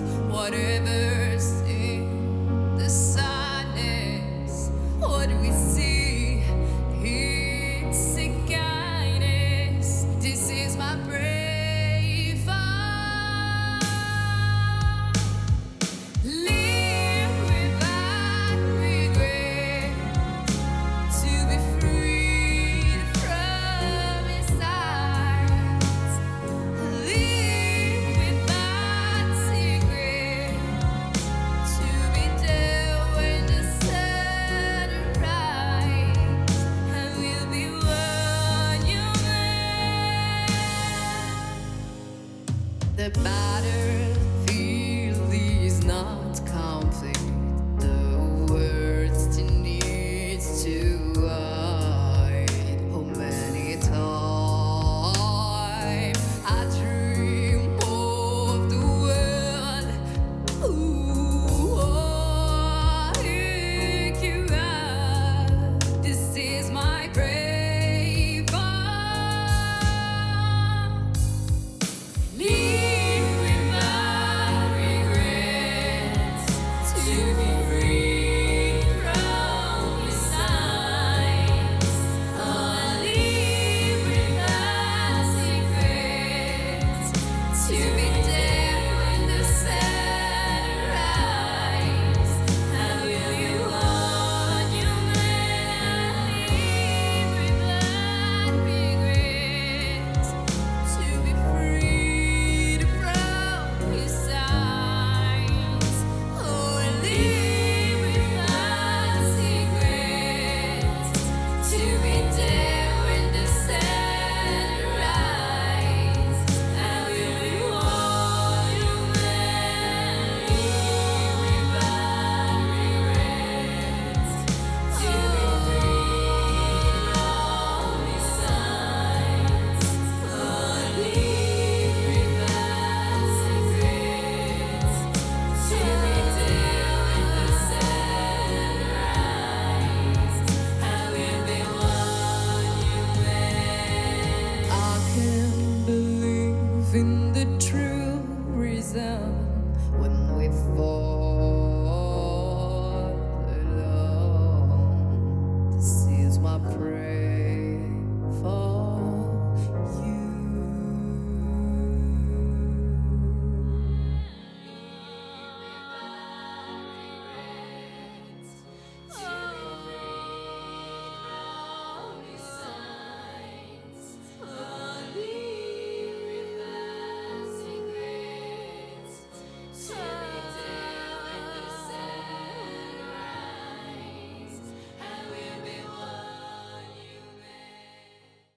whatever the batter. to Pray.